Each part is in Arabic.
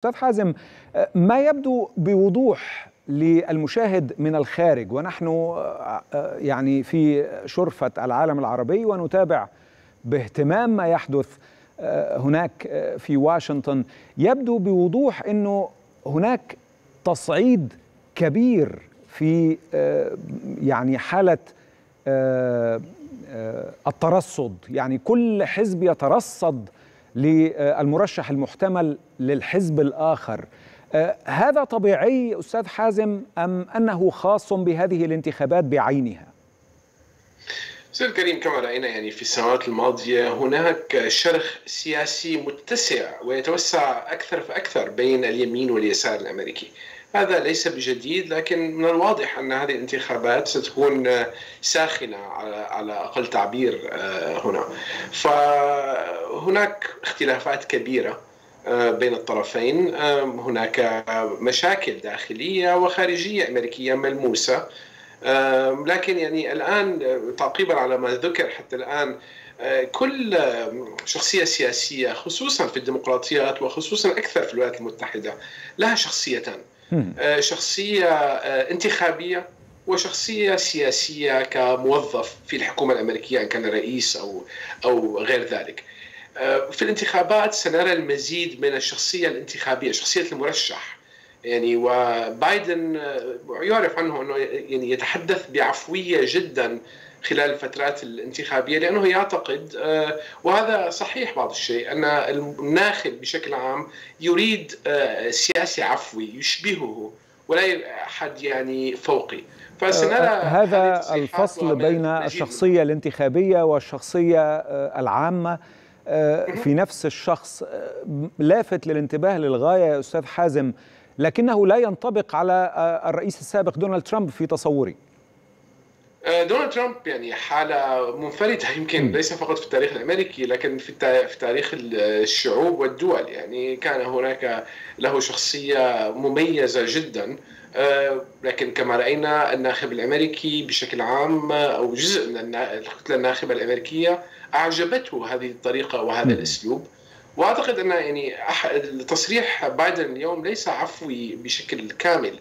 أستاذ حازم ما يبدو بوضوح للمشاهد من الخارج ونحن يعني في شرفة العالم العربي ونتابع باهتمام ما يحدث هناك في واشنطن. يبدو بوضوح إنه هناك تصعيد كبير في يعني حالة الترصد. يعني كل حزب يترصد للمرشح المحتمل للحزب الآخر هذا طبيعي أستاذ حازم أم أنه خاص بهذه الانتخابات بعينها؟ سيد الكريم كما رأينا يعني في السنوات الماضية هناك شرخ سياسي متسع ويتوسع أكثر فأكثر بين اليمين واليسار الأمريكي هذا ليس بجديد لكن من الواضح أن هذه الانتخابات ستكون ساخنة على أقل تعبير هنا. فهناك اختلافات كبيرة بين الطرفين. هناك مشاكل داخلية وخارجية أمريكية ملموسة. لكن يعني الآن تعقيبا على ما ذكر حتى الآن كل شخصية سياسية خصوصا في الديمقراطيات وخصوصا أكثر في الولايات المتحدة لها شخصيتان. شخصية انتخابية وشخصية سياسية كموظف في الحكومة الأمريكية إن كان رئيس أو أو غير ذلك. في الانتخابات سنرى المزيد من الشخصية الانتخابية، شخصية المرشح. يعني وبايدن يعرف عنه أنه يعني يتحدث بعفوية جدا خلال الفترات الانتخابية لأنه يعتقد وهذا صحيح بعض الشيء أن الناخب بشكل عام يريد سياسي عفوي يشبهه ولا أحد يعني فوقي. فسنرى هذا الفصل بين الشخصية الانتخابية والشخصية العامة. في نفس الشخص لافت للانتباه للغاية يا أستاذ حازم لكنه لا ينطبق على الرئيس السابق دونالد ترامب في تصوري دونالد ترامب يعني حالة منفردة يمكن ليس فقط في التاريخ الأمريكي لكن في في تاريخ الشعوب والدول. يعني كان هناك له شخصية مميزة جدا لكن كما رأينا الناخب الأمريكي بشكل عام أو جزء من الكتلة الناخبة الأمريكية أعجبته هذه الطريقة وهذا الأسلوب. وأعتقد أن يعني تصريح بايدن اليوم ليس عفوي بشكل كامل.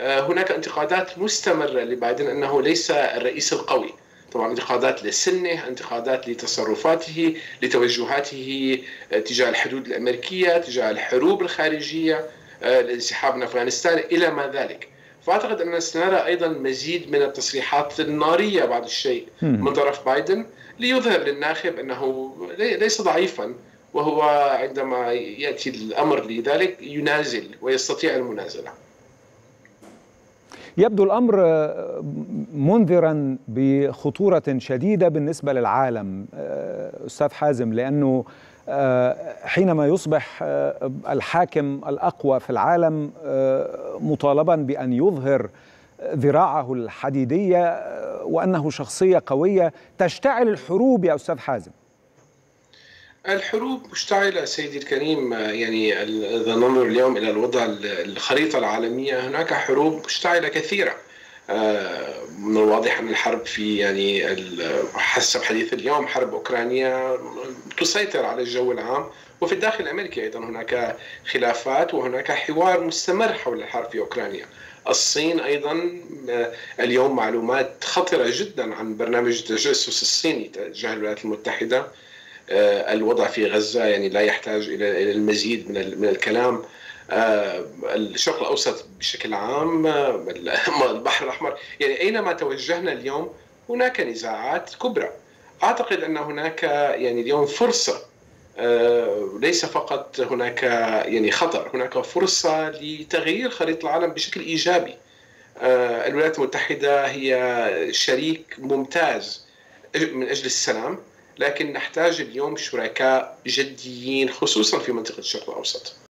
هناك انتقادات مستمرة لبايدن أنه ليس الرئيس القوي. طبعا انتقادات لسنه انتقادات لتصرفاته لتوجهاته تجاه الحدود الأمريكية تجاه الحروب الخارجية الانسحاب من أفغانستان إلى ما ذلك. فأعتقد أن سنرى أيضا مزيد من التصريحات النارية بعض الشيء من طرف بايدن ليظهر للناخب أنه ليس ضعيفا. وهو عندما يأتي الأمر لذلك ينازل ويستطيع المنازلة. يبدو الأمر منذرا بخطورة شديدة بالنسبة للعالم أستاذ حازم لأنه حينما يصبح الحاكم الأقوى في العالم مطالبا بأن يظهر ذراعه الحديدية وأنه شخصية قوية تشتعل الحروب يا أستاذ حازم. الحروب مشتعلة سيدي الكريم يعني إذا ننظر اليوم إلى الوضع الخريطة العالمية. هناك حروب مشتعلة كثيرة. من الواضح أن الحرب في يعني حسب حديث اليوم حرب أوكرانيا تسيطر على الجو العام. وفي الداخل الأمريكي أيضا هناك خلافات وهناك حوار مستمر حول الحرب في أوكرانيا. الصين أيضا اليوم معلومات خطرة جدا عن برنامج التجسس الصيني تجاه الولايات المتحدة. الوضع في غزة يعني لا يحتاج إلى المزيد من من الكلام. الشرق الأوسط بشكل عام البحر الأحمر. يعني أينما توجهنا اليوم هناك نزاعات كبرى. أعتقد أن هناك يعني اليوم فرصة ليس فقط هناك يعني خطر هناك فرصة لتغيير خريطة العالم بشكل إيجابي. الولايات المتحدة هي شريك ممتاز من أجل السلام. لكن نحتاج اليوم شركاء جديين خصوصا في منطقة الشرق الأوسط.